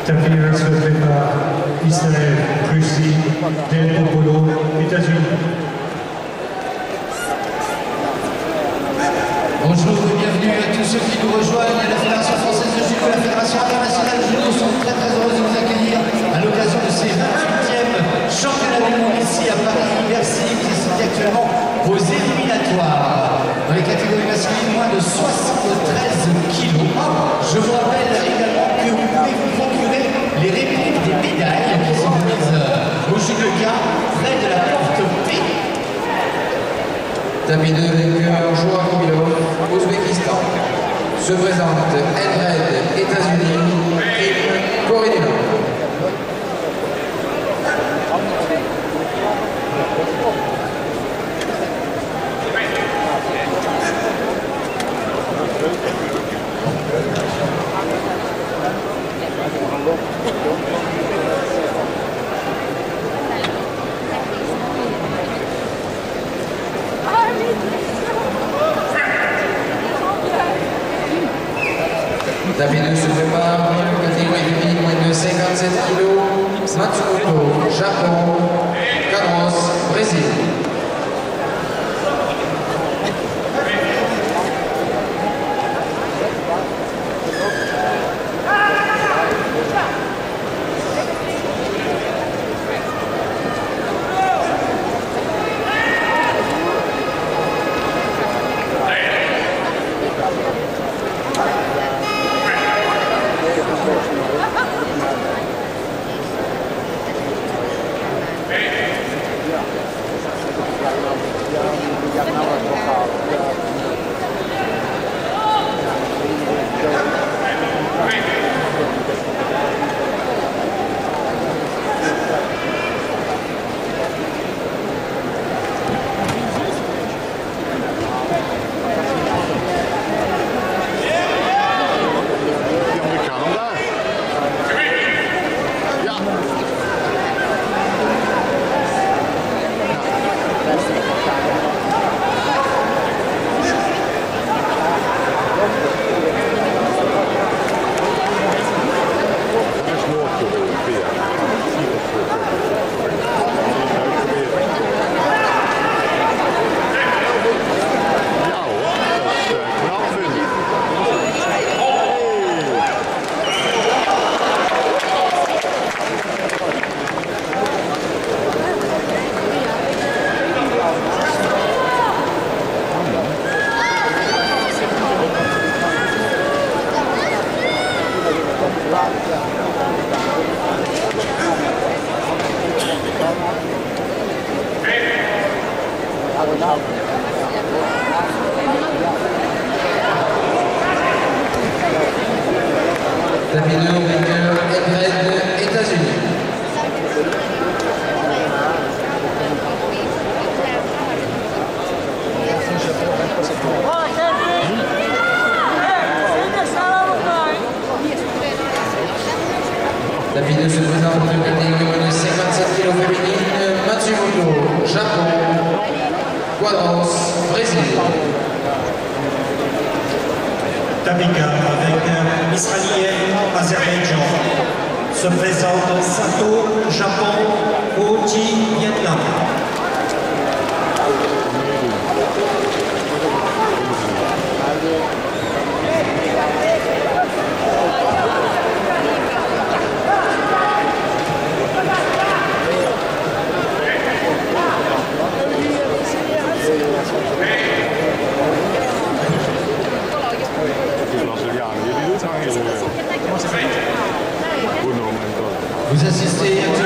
interference fait par Israël, Russie, Del Popolo, États-Unis. Bonjour et bienvenue à tous ceux qui nous rejoignent. La Fédération française de judo la Fédération internationale de judo sont très très heureuses de vous accueillir à l'occasion de ces 28e championnats du monde ici à Paris. Merci, vous assistez actuellement aux éliminatoires dans les catégories masculines moins de 73 kilos. Je vous rappelle également que vous pouvez les répliques des médailles qui sont mises au judoka près de la porte P. Tapis 2 vainqueur Joachim Milov, Ouzbékistan. Se présente Enred, États-Unis, et Corée du Nord. Tapis 2 se prépare, catégorie féminine moins de 57 kg, Matsumoto, Japon, Cadros, Brésil. Tapis 2 vainqueur Enred, États-Unis. Tapis 2 se de 57 kg féminine, Matsumoto, Japon, Quadros, Brésil. Tapis 4 avec Israélienne, Azerbaïdjan. Se présente Sato, Japon, Oti, Vietnam. Vous assistez actuellement